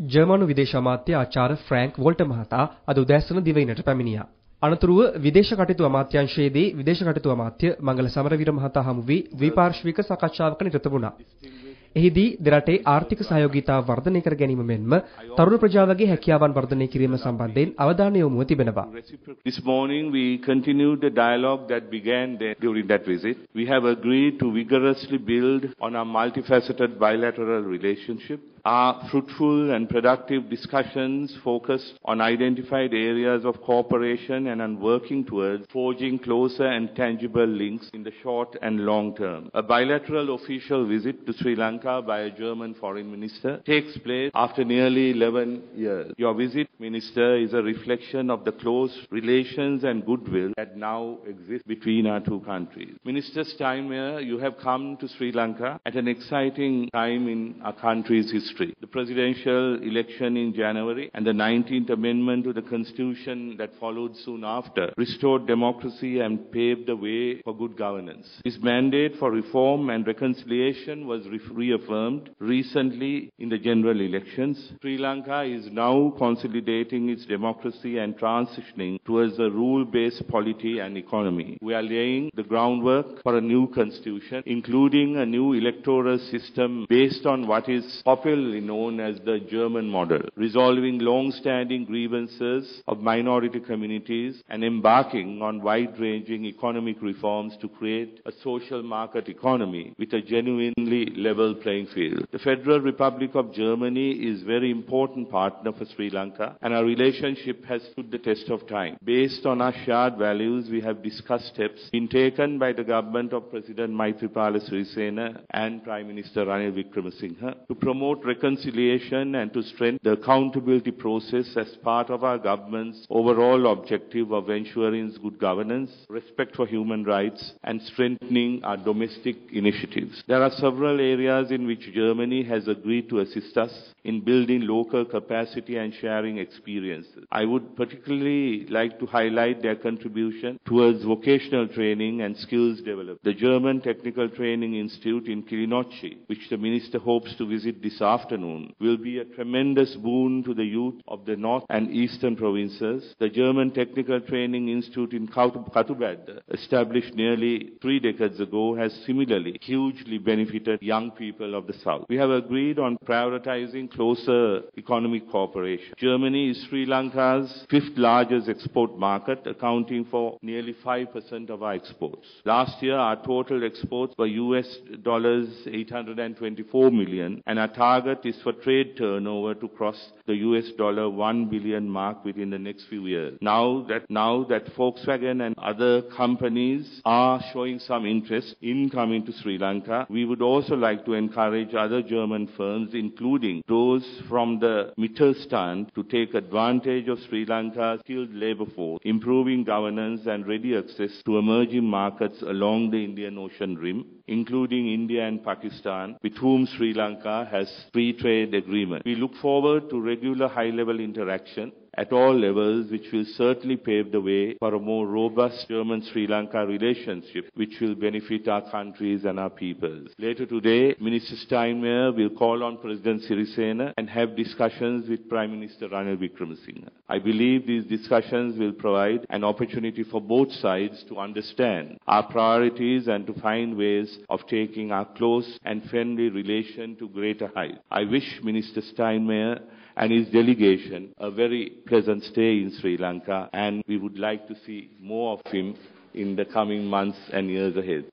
ජර්මනු විදේශ අමාත්‍ය ආචාර්ය ෆ්‍රැන්ක් වෝල්ටර් මහතා අද උදෑසන දිවයිනට පැමිණියා. අනතුරුව විදේශ කටයුතු අමාත්‍යාංශයේදී විදේශ කටයුතු අමාත්‍ය මංගල සමරවීර මහතා හමු වී ද්විපාර්ශ්වික සාකච්ඡාවක නිරත වුණා. එහිදී දෙරටේ ආර්ථික සහයෝගීතාව වර්ධනය කර ගැනීම මෙන්ම තරුණ ප්‍රජාවගේ හැකියාවන් වර්ධනය කිරීම සම්බන්ධයෙන් අවධානය යොමුව තිබෙනවා. This morning we continued the dialogue that began there during that visit. We have agreed to vigorously build on our multifaceted bilateral relationship. Our fruitful and productive discussions focused on identified areas of cooperation and on working towards forging closer and tangible links in the short and long term. A bilateral official visit to Sri Lanka by a German foreign minister takes place after nearly 11 years. Your visit, Minister, is a reflection of the close relations and goodwill that now exist between our two countries. Minister Steinmeier, you have come to Sri Lanka at an exciting time in our country's history. The presidential election in January and the 19th Amendment to the Constitution that followed soon after restored democracy and paved the way for good governance. This mandate for reform and reconciliation was reaffirmed recently in the general elections. Sri Lanka is now consolidating its democracy and transitioning towards a rule-based polity and economy. We are laying the groundwork for a new constitution, including a new electoral system based on what is popularly known as the German model, resolving long-standing grievances of minority communities and embarking on wide-ranging economic reforms to create a social market economy with a genuinely level playing field. The Federal Republic of Germany is a very important partner for Sri Lanka and our relationship has stood the test of time. Based on our shared values, we have discussed steps being taken by the government of President Maithripala Sirisena and Prime Minister Ranil Wickremesinghe to promote reconciliation and to strengthen the accountability process as part of our government's overall objective of ensuring good governance, respect for human rights, and strengthening our domestic initiatives. There are several areas in which Germany has agreed to assist us in building local capacity and sharing experiences. I would particularly like to highlight their contribution towards vocational training and skills development. The German Technical Training Institute in Kilinochchi, which the Minister hopes to visit this afternoon, will be a tremendous boon to the youth of the north and eastern provinces. The German Technical Training Institute in Katubedda, established nearly three decades ago, has similarly hugely benefited young people of the south. We have agreed on prioritizing closer economic cooperation. Germany is Sri Lanka's fifth largest export market, accounting for nearly 5% of our exports. Last year, our total exports were US dollars 824 million, and our target is for trade turnover to cross the US dollar 1 billion mark within the next few years. Now that now that Volkswagen and other companies are showing some interest in coming to Sri Lanka, we would also like to encourage other German firms, including those from the Mittelstand, to take advantage of Sri Lanka's skilled labor force, improving governance and ready access to emerging markets along the Indian Ocean Rim, including India and Pakistan, with whom Sri Lanka has free trade agreement. We look forward to regular high-level interaction at all levels, which will certainly pave the way for a more robust German-Sri Lanka relationship, which will benefit our countries and our peoples. Later today, Minister Steinmeier will call on President Sirisena and have discussions with Prime Minister Ranil Wickremesinghe. I believe these discussions will provide an opportunity for both sides to understand our priorities and to find ways of taking our close and friendly relation to greater heights. I wish Minister Steinmeier and his delegation a very pleasant stay in Sri Lanka and we would like to see more of him in the coming months and years ahead.